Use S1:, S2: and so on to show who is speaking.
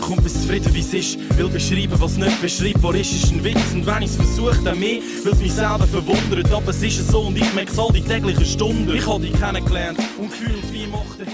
S1: kommt bis zufrieden wie es ist. Will beschreiben, was nicht beschreibbar ist, ist ein Witz. Und wenn ich's versuche, dann mehr, will es mich selber verwundert. Aber es ist so und ich merke all die täglichen Stunden. Ich habe dich kennengelernt und gefühlt wie ich mochte.